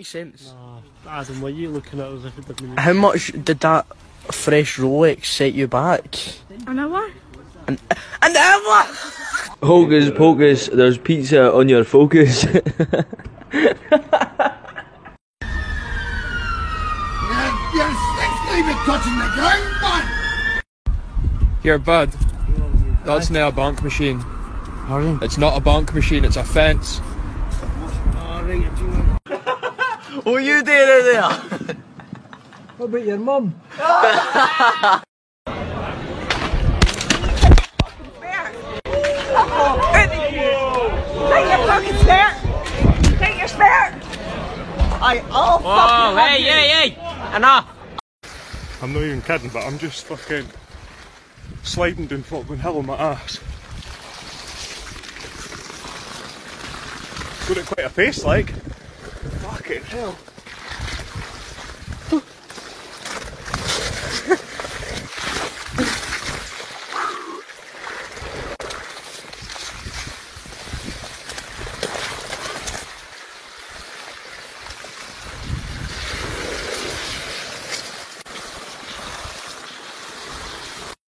any sense. Ah, Adam, why are you looking at us if it didn't How much did that fresh Rolex set you back? An hour? An an hour! Hocus pocus, there's pizza on your focus. Your sticks leave it touching the ground! Here, bud. That's not a bank machine. It's not a bank machine, it's a fence. What are you doing in there? What about your mum? Take your fucking spare! Take your spare! I all Oh, hey, hey, hey! Enough! I'm not even kidding, but I'm just fucking sliding down fucking hill on my ass. Got it quite a pace, like. Fucking hell.